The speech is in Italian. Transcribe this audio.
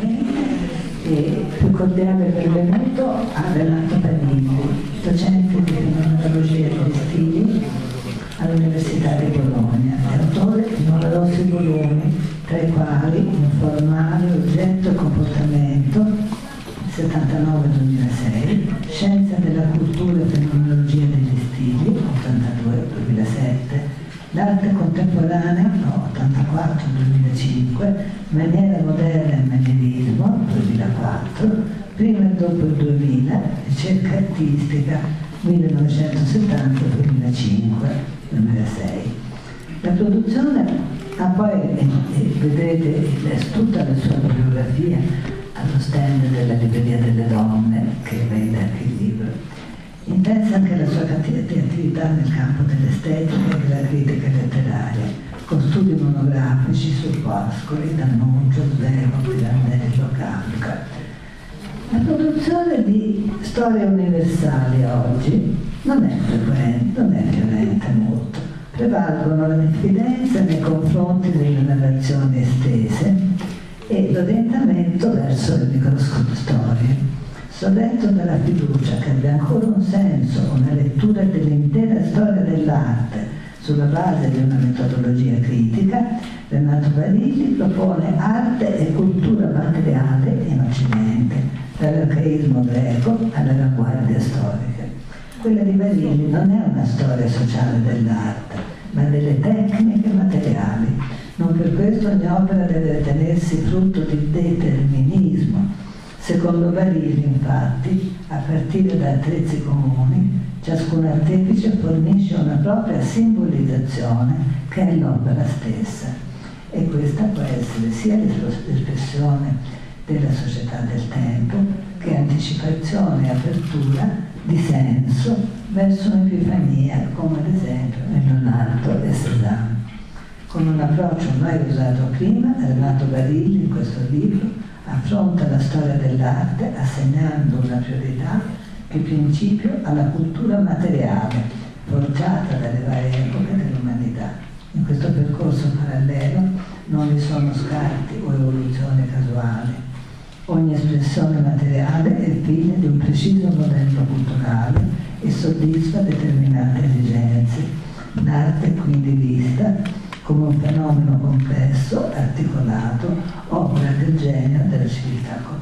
e più cordiale benvenuto a Renato Panini, docente di fenomenologia degli stili all'Università di Bologna, è autore di numerosi volumi, tra i quali Informale, Oggetto e Comportamento, 79-2006, Scienza della cultura e fenomenologia contemporanea, no, 84-2005, Maniera moderna e manierismo, 2004, prima e dopo il 2000, ricerca artistica, 1970-2005, 2006. La produzione ha poi, e, e vedrete tutta la sua bibliografia allo stand della Libreria delle Donne, che vende anche il libro, Intensa anche la sua attività nel campo dell'estetica e della critica letteraria, con studi monografici su Foscoli, D'Annunzio, Svevo, Pirandello, Kafka. La produzione di storie universali oggi non è frequente, non è violenta molto. Prevalgono la diffidenza nei confronti delle narrazioni estese e l'orientamento verso le microstorie sovretto dalla fiducia che abbia ancora un senso una lettura dell'intera storia dell'arte sulla base di una metodologia critica, Renato Barili propone arte e cultura materiale in Occidente, dall'arcaismo greco all'avanguardia storica. Quella di Barili non è una storia sociale dell'arte, ma delle tecniche materiali. Non per questo ogni opera deve tenersi frutto di determinismo, Secondo Barili, infatti, a partire da attrezzi comuni, ciascun artefice fornisce una propria simbolizzazione che è l'opera stessa. E questa può essere sia l'espressione della società del tempo che anticipazione e apertura di senso verso un'epifania, come ad esempio in Leonardo e Cézanne. Con un approccio mai usato prima, Renato Barilli in questo libro affronta la storia dell'arte assegnando una priorità più principio alla cultura materiale forgiata dalle varie epoche dell'umanità. In questo percorso parallelo non vi sono scarti o evoluzioni casuali. Ogni espressione materiale è figlia di un preciso modello culturale e soddisfa determinate esigenze. L'arte è quindi vista come un fenomeno complesso, articolato, opera del genio della civiltà collettiva.